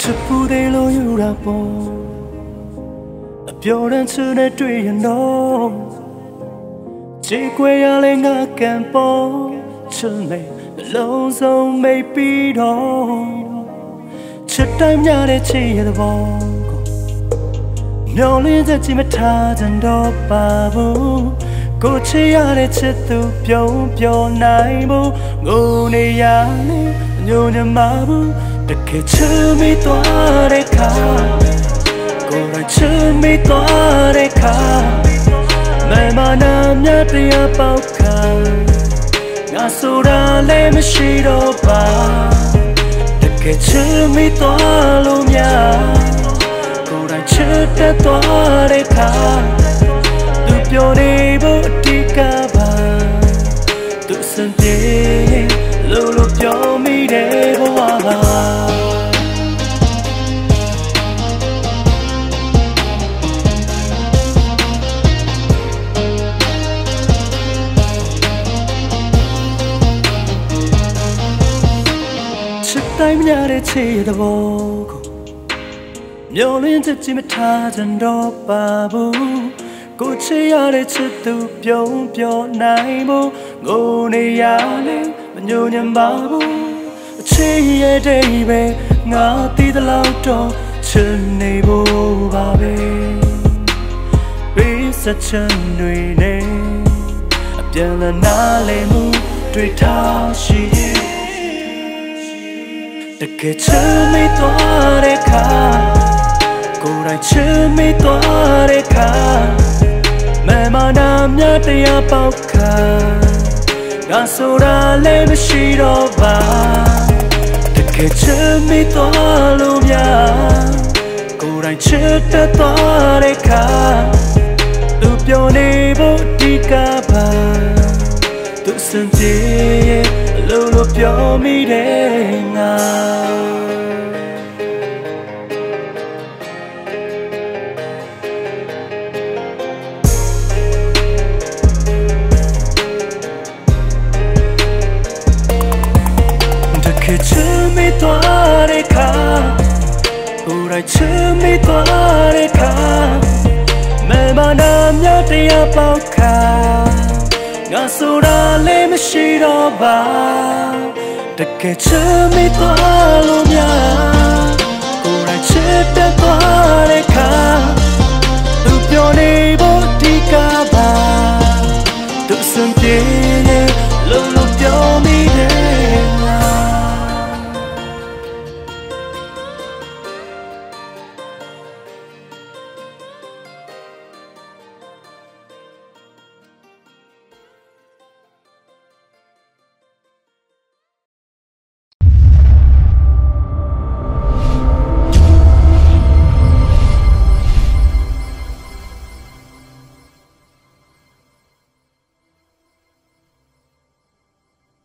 ချစ်ဘူးသေးလို့ယူတာပေါ့အပြောတန်းချစ်နဲ့တွေ့ရင်တော့ခြေခွေရလဲငါကံပေါ်ချစ်နေလုံးစုံမိတ်ပြီးတော့ချစ်တိုင်းများတဲ့ချစ်ရတဲ့ဘောကိုမျောလင်းချက်ကြည့်မထားကြတော့ပါဘူးကိုချစ်ရတဲ့ချစ်သူပြုံးပြောနိုင်ဘူးငိုနေရလေညိုညမဘူး တကယ်ချစ်မိသွားတဲ့ခါကိုယ်ရချစ်မိသွားတဲ့ခါမမနာမြတ်တရားပေါက်ခါငါဆိုတာလည်းမရှိတော့ပါတကယ်ချစ်မိသွားလို့များကိုယ်ရချစ်တတ်သွားတဲ့ခါသူပြောနေဖို့အတိကပါသူစံပြေ တိုင်းများတဲ့ချေတဲ့ဘောကိုမျောလင်းချက်ကြီးမထားကြတော့ပါဘူးကိုချေရတဲ့ချစ်သူပြုံးပြောနိုင်ဖို့ငိုနေရလေမညိုညံပါဘူးအချေရဲ့တဲ့ပဲငါတီးသလောက်တော့ချစ်နေဖို့ပါပဲပေးစချင်တွေနဲ့အပြန်လာနားလေမှုတွေ့ထားရှိရဲ့ တကယ်ချစ်မိသွားတဲ့ခါကိုယ်တိုင်ချစ်မိသွားတဲ့ခါမမနာမြတ်တရားပေါက်ခါငါဆိုတာလည်းမရှိတော့ပါတကယ်ချစ်မိသွားလို့များကိုယ်တိုင်ချစ်တတ်သွားတဲ့ခါသူပြောနေဖို့ဒီကပါသူစံပြေ လို့လို့ပြောမိတယ်ငါခေချမိသွားတဲ့ခါကိုယ်တိုင်ချမိသွားတဲ့ခါမမနာမြတ်တရားပေါက်ခါငါ ဆိုတာလည်းမရှိတော့ပါတကယ်ချမိသွားလို့များ